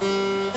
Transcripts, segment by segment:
to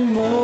anymore.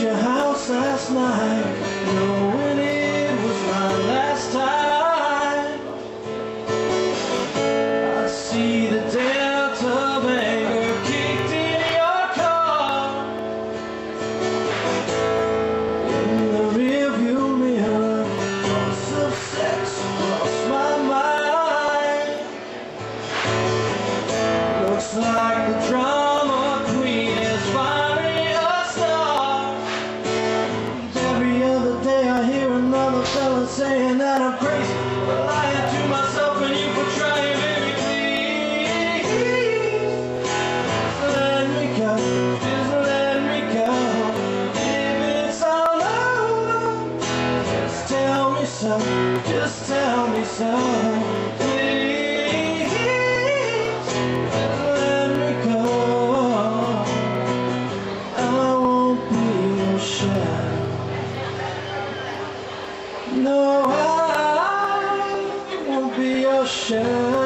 Your house last night, knowing saying that I'm crazy, but lying to myself and you portraying baby, please. Let me go, just let me go. If it's all over, just tell me so, just tell me so. No, I won't be your shadow.